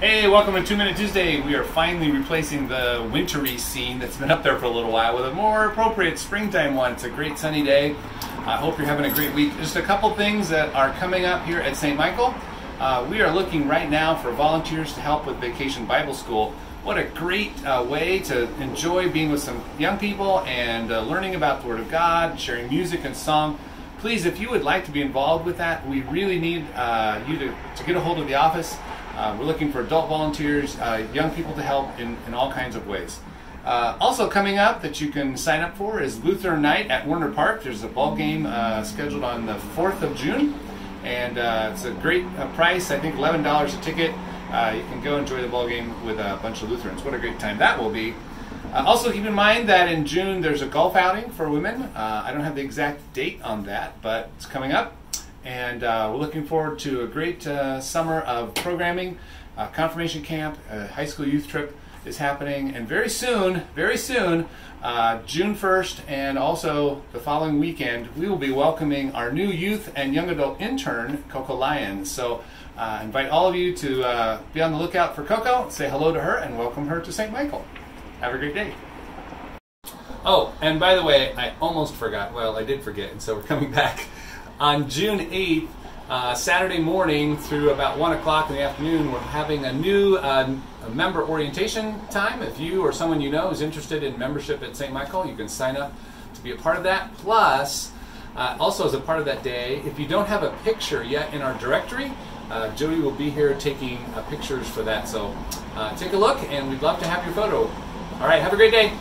Hey, welcome to Two Minute Tuesday. We are finally replacing the wintry scene that's been up there for a little while with a more appropriate springtime one. It's a great sunny day. I hope you're having a great week. Just a couple things that are coming up here at St. Michael. Uh, we are looking right now for volunteers to help with Vacation Bible School. What a great uh, way to enjoy being with some young people and uh, learning about the Word of God, sharing music and song. Please, if you would like to be involved with that, we really need uh, you to, to get a hold of the office. Uh, we're looking for adult volunteers, uh, young people to help in, in all kinds of ways. Uh, also coming up that you can sign up for is Luther Night at Werner Park. There's a ball game uh, scheduled on the 4th of June, and uh, it's a great uh, price. I think $11 a ticket. you can go enjoy the ball game with a bunch of Lutherans. What a great time that will be. also, keep in mind that in June there's a golf outing for women. I don't have the exact date on that, but it's coming up and uh, we're looking forward to a great uh, summer of programming. Uh, confirmation camp, a high school youth trip is happening, and very soon, very soon, uh, June 1st, and also the following weekend, we will be welcoming our new youth and young adult intern, Coco Lyons. So, uh, invite all of you to uh, be on the lookout for Coco, say hello to her, and welcome her to St. Michael. Have a great day. Oh, and by the way, I almost forgot. Well, I did forget, and so we're coming back on June 8th, uh, Saturday morning through about 1 o'clock in the afternoon, we're having a new uh, member orientation time. If you or someone you know is interested in membership at St. Michael, you can sign up to be a part of that. Plus, uh, also as a part of that day, if you don't have a picture yet in our directory, uh, Jody will be here taking uh, pictures for that. So uh, take a look, and we'd love to have your photo. All right, have a great day.